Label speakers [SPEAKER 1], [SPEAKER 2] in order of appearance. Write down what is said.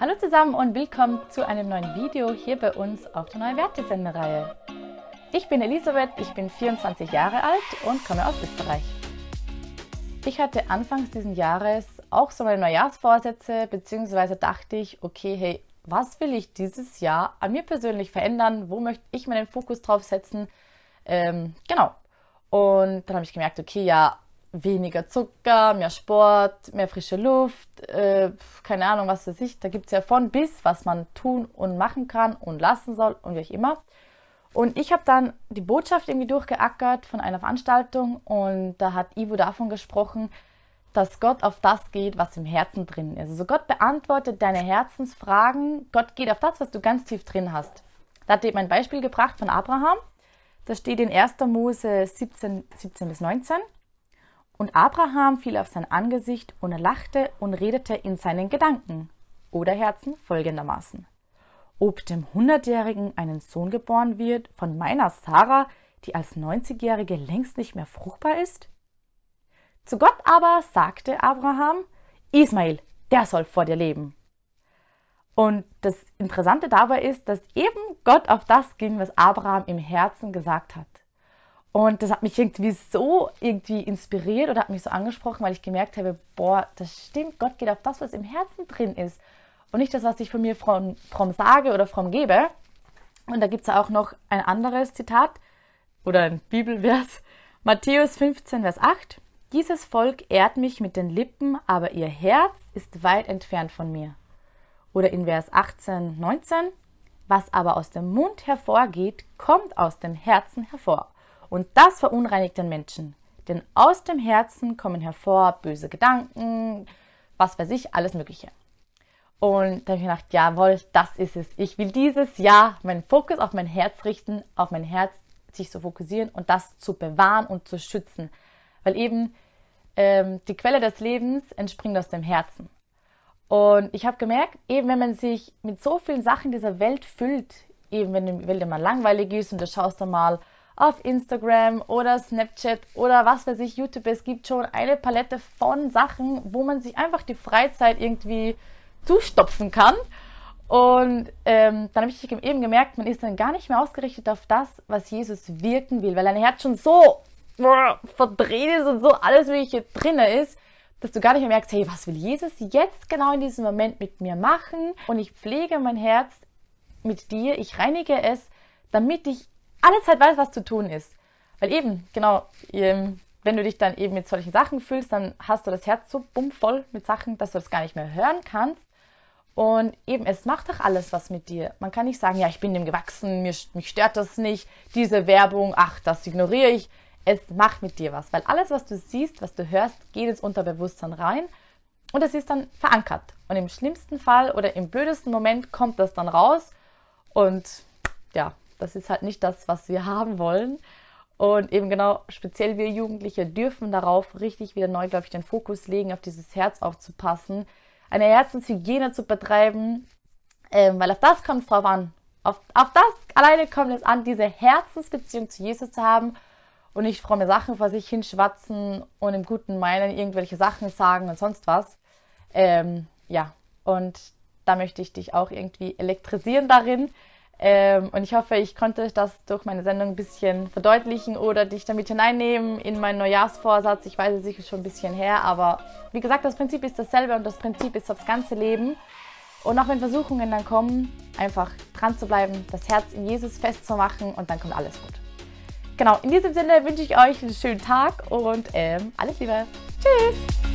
[SPEAKER 1] Hallo zusammen und willkommen zu einem neuen Video hier bei uns auf der Neue Wertesendereihe. Ich bin Elisabeth, ich bin 24 Jahre alt und komme aus Österreich. Ich hatte anfangs diesen Jahres auch so meine Neujahrsvorsätze, beziehungsweise dachte ich, okay, hey, was will ich dieses Jahr an mir persönlich verändern? Wo möchte ich meinen Fokus drauf setzen? Ähm, genau. Und dann habe ich gemerkt, okay, ja, weniger Zucker, mehr Sport, mehr frische Luft, äh, keine Ahnung, was für sich. Da gibt es ja von bis, was man tun und machen kann und lassen soll und wie auch immer. Und ich habe dann die Botschaft irgendwie durchgeackert von einer Veranstaltung und da hat Ivo davon gesprochen, dass Gott auf das geht, was im Herzen drin ist. Also Gott beantwortet deine Herzensfragen. Gott geht auf das, was du ganz tief drin hast. Da hat eben ein Beispiel gebracht von Abraham. Das steht in 1. Mose 17, 17 bis 19. Und Abraham fiel auf sein Angesicht und er lachte und redete in seinen Gedanken oder Herzen folgendermaßen. Ob dem Hundertjährigen einen Sohn geboren wird von meiner Sarah, die als 90-Jährige längst nicht mehr fruchtbar ist? Zu Gott aber sagte Abraham, Ismael, der soll vor dir leben. Und das Interessante dabei ist, dass eben Gott auf das ging, was Abraham im Herzen gesagt hat. Und das hat mich irgendwie so irgendwie inspiriert oder hat mich so angesprochen, weil ich gemerkt habe, boah, das stimmt, Gott geht auf das, was im Herzen drin ist. Und nicht das, was ich von mir fromm, fromm sage oder fromm gebe. Und da gibt es auch noch ein anderes Zitat oder ein Bibelvers. Matthäus 15, Vers 8. Dieses Volk ehrt mich mit den Lippen, aber ihr Herz ist weit entfernt von mir. Oder in Vers 18, 19. Was aber aus dem Mund hervorgeht, kommt aus dem Herzen hervor. Und das verunreinigt den Menschen. Denn aus dem Herzen kommen hervor böse Gedanken, was weiß ich, alles Mögliche. Und da habe ich gedacht, jawohl, das ist es. Ich will dieses Jahr meinen Fokus auf mein Herz richten, auf mein Herz sich zu fokussieren und das zu bewahren und zu schützen. Weil eben ähm, die Quelle des Lebens entspringt aus dem Herzen. Und ich habe gemerkt, eben wenn man sich mit so vielen Sachen dieser Welt füllt, eben wenn die Welt immer langweilig ist und du schaust dann mal auf Instagram oder Snapchat oder was weiß ich, YouTube. Es gibt schon eine Palette von Sachen, wo man sich einfach die Freizeit irgendwie zustopfen kann. Und ähm, dann habe ich eben gemerkt, man ist dann gar nicht mehr ausgerichtet auf das, was Jesus wirken will, weil dein Herz schon so verdreht ist und so alles Mögliche drin ist, dass du gar nicht mehr merkst, hey, was will Jesus jetzt genau in diesem Moment mit mir machen? Und ich pflege mein Herz mit dir, ich reinige es, damit ich alle Zeit weiß, was zu tun ist. Weil eben, genau, wenn du dich dann eben mit solchen Sachen fühlst, dann hast du das Herz so bummvoll mit Sachen, dass du das gar nicht mehr hören kannst. Und eben, es macht doch alles was mit dir. Man kann nicht sagen, ja, ich bin dem gewachsen, mir, mich stört das nicht, diese Werbung, ach, das ignoriere ich. Es macht mit dir was, weil alles, was du siehst, was du hörst, geht ins Unterbewusstsein rein und es ist dann verankert. Und im schlimmsten Fall oder im blödesten Moment kommt das dann raus und ja, das ist halt nicht das, was wir haben wollen. Und eben genau, speziell wir Jugendliche dürfen darauf richtig wieder neu, glaube ich, den Fokus legen, auf dieses Herz aufzupassen, eine Herzenshygiene zu betreiben, ähm, weil auf das kommt es drauf an. Auf, auf das alleine kommt es an, diese Herzensbeziehung zu Jesus zu haben und nicht fromme Sachen vor sich hinschwatzen und im guten Meinen irgendwelche Sachen sagen und sonst was. Ähm, ja, und da möchte ich dich auch irgendwie elektrisieren darin, ähm, und ich hoffe, ich konnte das durch meine Sendung ein bisschen verdeutlichen oder dich damit hineinnehmen in meinen Neujahrsvorsatz. Ich weiß, es ist schon ein bisschen her, aber wie gesagt, das Prinzip ist dasselbe und das Prinzip ist das ganze Leben. Und auch wenn Versuchungen dann kommen, einfach dran zu bleiben, das Herz in Jesus festzumachen und dann kommt alles gut. Genau, in diesem Sinne wünsche ich euch einen schönen Tag und ähm, alles Liebe. Tschüss!